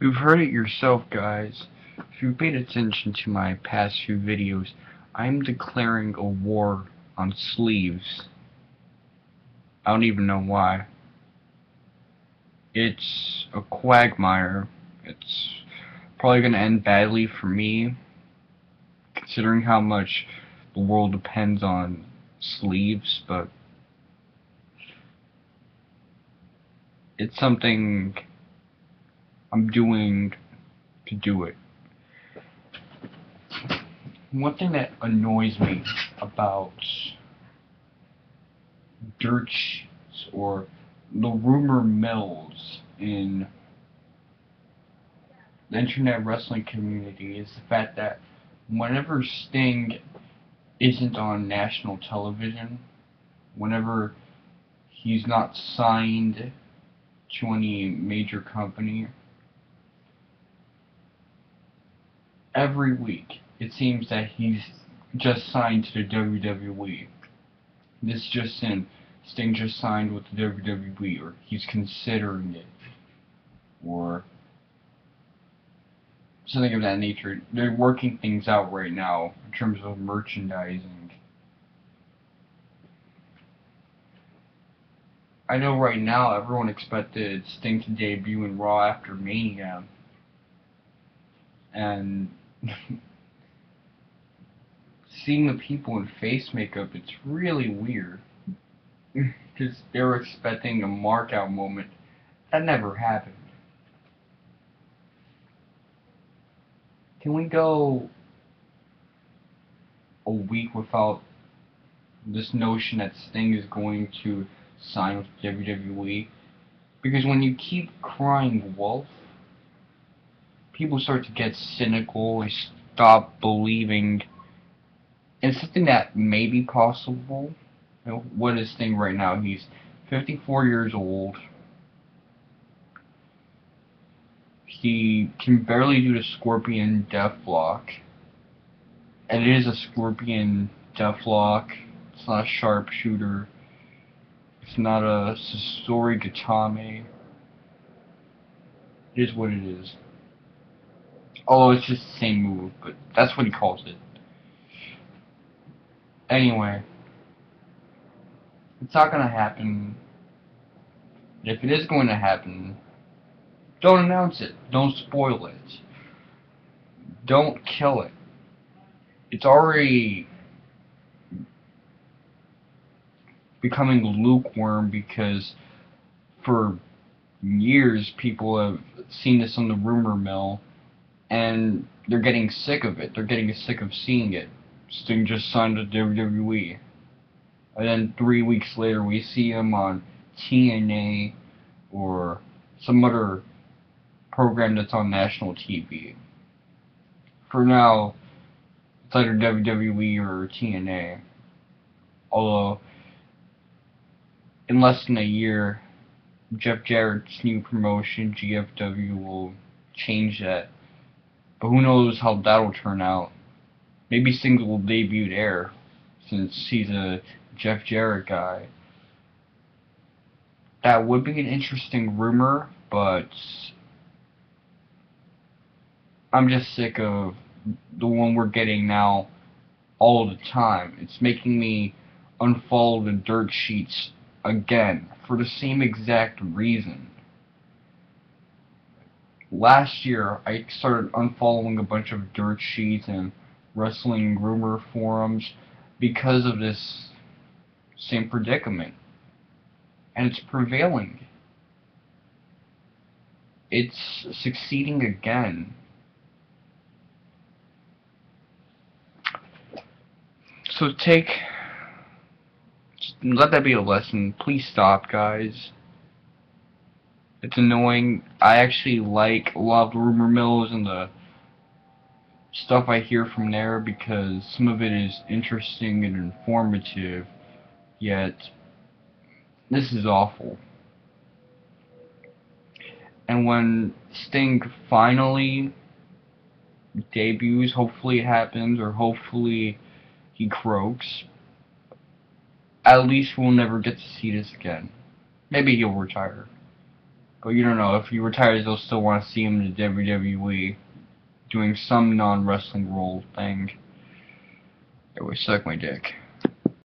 You've heard it yourself, guys. If you've paid attention to my past few videos, I'm declaring a war on sleeves. I don't even know why. It's a quagmire. It's probably going to end badly for me, considering how much the world depends on sleeves, but it's something I'm doing to do it. One thing that annoys me about dirt or the rumor mills in the internet wrestling community is the fact that whenever Sting isn't on national television, whenever he's not signed to any major company, every week it seems that he's just signed to the WWE. This just in, Sting just signed with the WWE, or he's considering it, or something of that nature. They're working things out right now in terms of merchandising. I know right now everyone expected Sting to debut in Raw after Mania. And seeing the people in face makeup, it's really weird. Because they were expecting a mark-out moment. That never happened. Can we go a week without this notion that Sting is going to sign with WWE? Because when you keep crying wolf, people start to get cynical and stop believing in something that may be possible. You know, what is Sting right now? He's 54 years old. He can barely do the Scorpion Deathlock. And it is a Scorpion Deathlock. It's not a sharpshooter. It's not a Sasori Gatame. It is what it is. Although it's just the same move, but that's what he calls it. Anyway. It's not gonna happen. If it is going to happen, don't announce it. Don't spoil it. Don't kill it. It's already becoming lukewarm because for years people have seen this on the rumor mill and they're getting sick of it. They're getting sick of seeing it. Sting just signed to WWE. And then three weeks later we see him on TNA or some other program that's on national TV. For now, it's either WWE or TNA. Although, in less than a year, Jeff Jarrett's new promotion, GFW, will change that. But who knows how that'll turn out. Maybe Sting will debut there, since he's a Jeff Jarrett guy. That would be an interesting rumor, but I'm just sick of the one we're getting now all the time. It's making me unfollow the dirt sheets again for the same exact reason. Last year, I started unfollowing a bunch of dirt sheets and wrestling rumor forums because of this same predicament. And it's prevailing. It's succeeding again. So take, let that be a lesson. Please stop, guys. It's annoying. I actually like a lot of rumor mills and the stuff I hear from there because some of it is interesting and informative, yet this is awful. And when Sting finally debuts, hopefully it happens, or hopefully he croaks, at least we'll never get to see this again. Maybe he'll retire. But you don't know if he retires, they'll still want to see him in the WWE doing some non-wrestling role thing. It would suck my dick.